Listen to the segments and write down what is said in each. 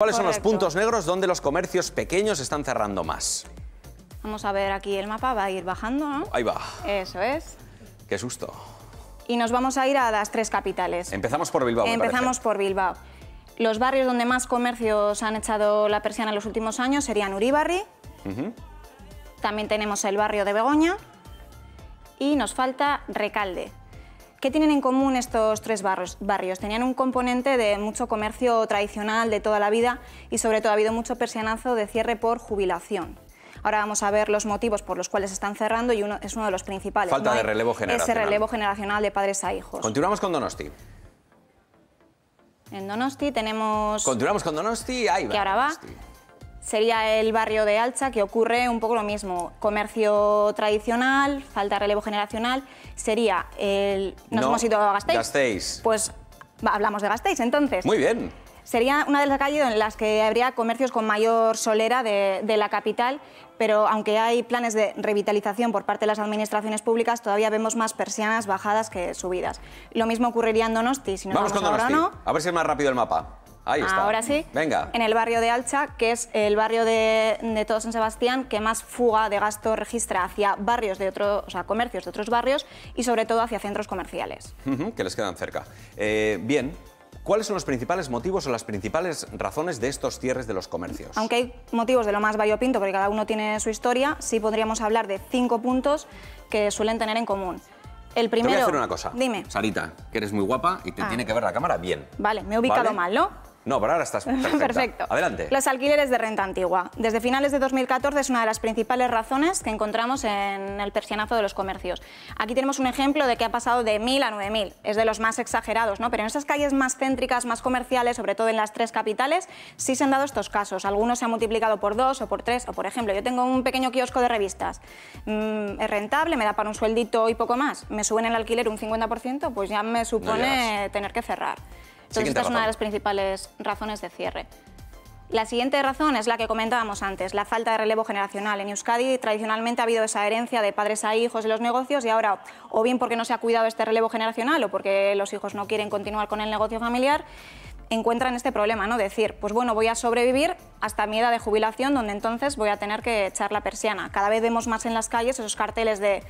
¿Cuáles son los puntos negros donde los comercios pequeños están cerrando más? Vamos a ver aquí el mapa, va a ir bajando, ¿no? Ahí va. Eso es. Qué susto. Y nos vamos a ir a las tres capitales. Empezamos por Bilbao. Empezamos por Bilbao. Los barrios donde más comercios han echado la persiana en los últimos años serían Uribarri, también tenemos el barrio de Begoña y nos falta Recalde. ¿Qué tienen en común estos tres barrios? barrios? Tenían un componente de mucho comercio tradicional de toda la vida y sobre todo ha habido mucho persianazo de cierre por jubilación. Ahora vamos a ver los motivos por los cuales están cerrando y uno es uno de los principales. Falta de relevo Ese generacional. relevo generacional de padres a hijos. Continuamos con Donosti. En Donosti tenemos Continuamos con Donosti. Ahí va. que ahora va. Donosti. Sería el barrio de Alcha, que ocurre un poco lo mismo. Comercio tradicional, falta de relevo generacional. Sería el... ¿Nos No, hemos ido a Gasteiz? Gasteiz. Pues hablamos de Gasteiz, entonces. Muy bien. Sería una de las calles en las que habría comercios con mayor solera de, de la capital, pero aunque hay planes de revitalización por parte de las administraciones públicas, todavía vemos más persianas bajadas que subidas. Lo mismo ocurriría en Donosti, si nos Vamos vamos, con ahora Donosti. no. A ver si es más rápido el mapa. Ahí está. Ahora sí. Venga. En el barrio de Alcha, que es el barrio de, de todo San Sebastián que más fuga de gasto registra hacia barrios de otros, o sea, comercios de otros barrios y sobre todo hacia centros comerciales. Que les quedan cerca. Eh, bien. ¿Cuáles son los principales motivos o las principales razones de estos cierres de los comercios? Aunque hay motivos de lo más variopinto, porque cada uno tiene su historia, sí podríamos hablar de cinco puntos que suelen tener en común. El Te voy primero. a hacer una cosa. Dime. Sarita, que eres muy guapa y te Ah. tiene que ver la cámara bien. Vale, me he ubicado ¿Vale? mal, ¿no? No, pero ahora estás perfecta. Perfecto. Adelante. Los alquileres de renta antigua. Desde finales de 2014 es una de las principales razones que encontramos en el persianazo de los comercios. Aquí tenemos un ejemplo de que ha pasado de 1.000 a 9.000. Es de los más exagerados, ¿no? Pero en esas calles más céntricas, más comerciales, sobre todo en las tres capitales, sí se han dado estos casos. Algunos se han multiplicado por dos o por tres. O, por ejemplo, yo tengo un pequeño kiosco de revistas. Mm, es rentable, me da para un sueldito y poco más. Me suben el alquiler un 50%, pues ya me supone tener que cerrar. Entonces, esta es una de las principales razones de cierre. La siguiente razón es la que comentábamos antes, la falta de relevo generacional. En Euskadi tradicionalmente ha habido esa herencia de padres a hijos en los negocios y ahora, o bien porque no se ha cuidado este relevo generacional o porque los hijos no quieren continuar con el negocio familiar, encuentran este problema, ¿no? Decir, pues bueno, voy a sobrevivir hasta mi edad de jubilación, donde entonces voy a tener que echar la persiana. Cada vez vemos más en las calles esos carteles de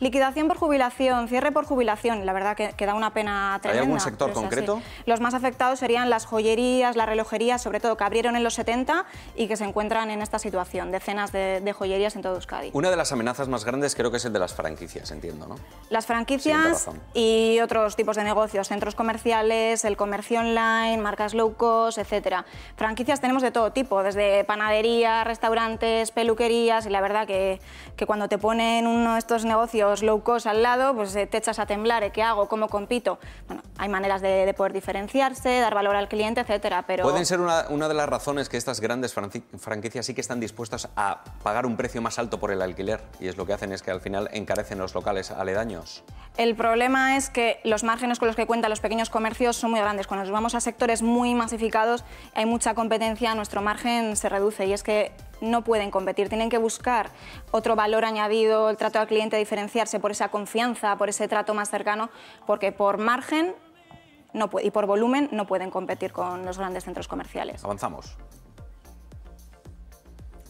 liquidación por jubilación, cierre por jubilación. La verdad que, que da una pena tremenda. algún sector concreto? Los más afectados serían las joyerías, las relojerías, sobre todo que abrieron en los 70 y que se encuentran en esta situación, decenas de, de joyerías en todo Euskadi. Una de las amenazas más grandes creo que es el de las franquicias, entiendo, ¿no? Las franquicias y otros tipos de negocios, centros comerciales, el comercio online, marcas low cost, etcétera. Franquicias tenemos de todo tipo, desde panaderías, restaurantes, peluquerías y la verdad que, que cuando te ponen uno de estos negocios low cost al lado, pues eh, te echas a temblar, ¿eh? ¿qué hago? ¿Cómo compito? Bueno, hay maneras de, de poder diferenciarse, dar valor al cliente, etcétera, pero ¿Pueden ser una, una de las razones que estas grandes franquicias sí que están dispuestas a pagar un precio más alto por el alquiler? Y es lo que hacen es que al final encarecen los locales aledaños. El problema es que los márgenes con los que cuentan los pequeños comercios son muy grandes. Cuando nos vamos a sectores muy masificados, hay mucha competencia, nuestro margen se reduce y es que no pueden competir, tienen que buscar otro valor añadido, el trato al cliente, diferenciarse por esa confianza, por ese trato más cercano, porque por margen no pu- y por volumen no pueden competir con los grandes centros comerciales. Avanzamos.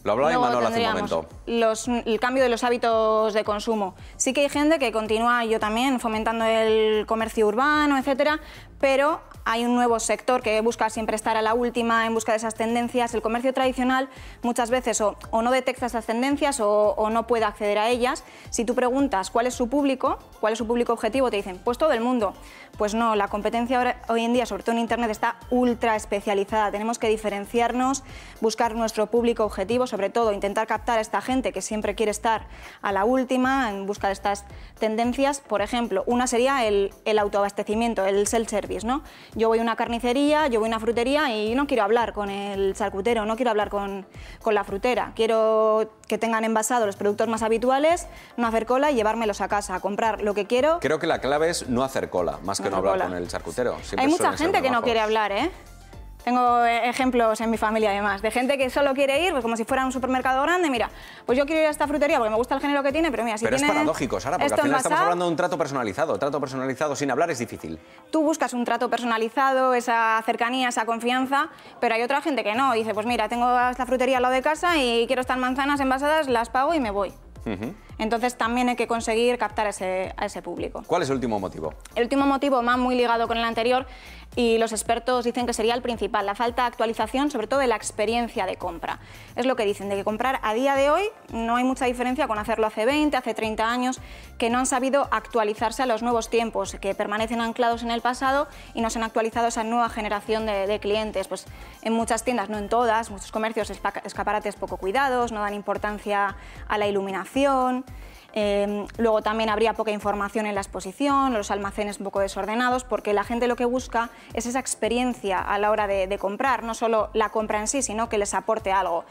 Lo hablaba Luego Imanol hace un momento. los- el cambio de los hábitos de consumo. Sí que hay gente que continúa, yo también, fomentando el comercio urbano, etcétera, pero hay un nuevo sector que busca siempre estar a la última en busca de esas tendencias. El comercio tradicional muchas veces o, o no detecta esas tendencias o, o no puede acceder a ellas. Si tú preguntas cuál es su público, cuál es su público objetivo, te dicen, pues todo el mundo. Pues no, la competencia ahora- hoy en día, sobre todo en Internet, está ultra especializada. Tenemos que diferenciarnos, buscar nuestro público objetivo, sobre todo intentar captar a esta gente que siempre quiere estar a la última en busca de estas tendencias. Por ejemplo, una sería el, el autoabastecimiento, el self-service. ¿No? Yo voy a una carnicería, yo voy a una frutería y no quiero hablar con el charcutero, no quiero hablar con, con la frutera. Quiero que tengan envasados los productos más habituales, no hacer cola y llevármelos a casa, a comprar lo que quiero. Creo que la clave es no hacer cola, más que no, hablar cola. con el charcutero. Siempre Hay mucha gente que no quiere hablar, ¿eh? Tengo eh, ejemplos en mi familia además, de gente que solo quiere ir, pues como si fuera un supermercado grande, mira, pues yo quiero ir a esta frutería porque me gusta el género que tiene, pero mira, si pero tiene es paradójico, Sara, porque al final estamos hablando de un trato personalizado. Trato personalizado sin hablar es difícil. Tú buscas un trato personalizado, esa cercanía, esa confianza, pero hay otra gente que no. Dice, pues mira, tengo la frutería al lado de casa y quiero estas manzanas envasadas, las pago y me voy. Entonces también hay que conseguir captar a ese, a ese público. ¿Cuál es el último motivo? El último motivo, más muy ligado con el anterior, y los expertos dicen que sería el principal, la falta de actualización, sobre todo de la experiencia de compra. Es lo que dicen, de que comprar a día de hoy no hay mucha diferencia con hacerlo hace 20, hace 30 años, que no han sabido actualizarse a los nuevos tiempos, que permanecen anclados en el pasado y no se han actualizado a esa nueva generación de, de clientes. Pues en muchas tiendas, no en todas, muchos comercios, escaparates poco cuidados, no dan importancia a la iluminación. Eh, luego también habría poca información en la exposición, los almacenes un poco desordenados, porque la gente lo que busca es esa experiencia a la hora de, de comprar, no solo la compra en sí, sino que les aporte algo.